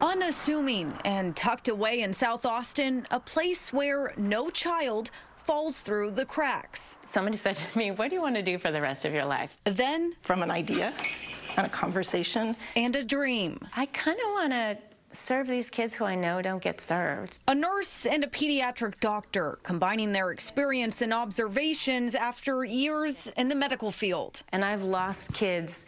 Unassuming and tucked away in South Austin, a place where no child falls through the cracks. Somebody said to me, What do you want to do for the rest of your life? Then, from an idea and a conversation. and a dream. I kind of want to serve these kids who I know don't get served. A nurse and a pediatric doctor combining their experience and observations after years in the medical field. And I've lost kids,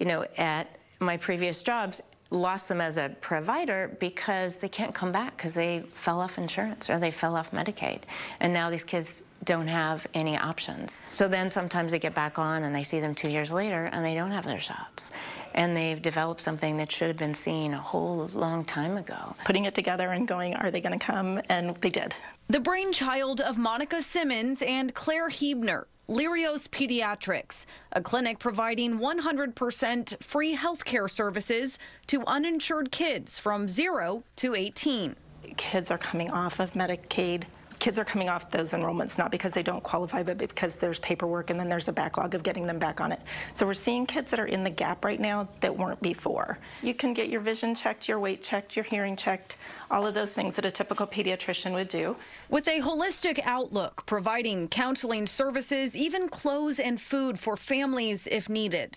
you know, at my previous jobs, lost them as a provider because they can't come back because they fell off insurance or they fell off Medicaid. And now these kids don't have any options. So then sometimes they get back on and I see them two years later and they don't have their shots. And they've developed something that should have been seen a whole long time ago. Putting it together and going, are they going to come? And they did. The brainchild of Monica Simmons and Claire Hebner, Lirios Pediatrics, a clinic providing 100% free healthcare services to uninsured kids from 0 to 18. Kids are coming off of Medicaid. Kids are coming off those enrollments not because they don't qualify, but because there's paperwork and then there's a backlog of getting them back on it. So we're seeing kids that are in the gap right now that weren't before. You can get your vision checked, your weight checked, your hearing checked, all of those things that a typical pediatrician would do. With a holistic outlook, providing counseling services, even clothes and food for families if needed.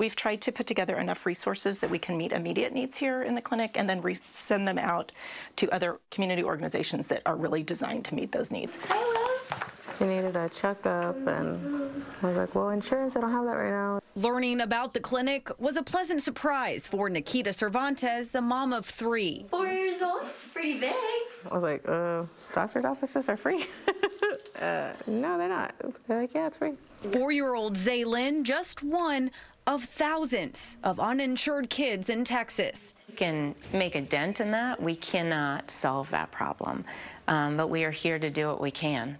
We've tried to put together enough resources that we can meet immediate needs here in the clinic and then re- send them out to other community organizations that are really designed to meet those needs. She needed a checkup, and I was like, well, insurance, I don't have that right now. Learning about the clinic was a pleasant surprise for Nikita Cervantes, a mom of three. Four years old. It's pretty big. I was like, uh, doctor's offices are free? uh, no, they're not. They're like, yeah, it's free. Four year old Zaylin, just one of thousands of uninsured kids in Texas. We can make a dent in that. We cannot solve that problem. Um, but we are here to do what we can.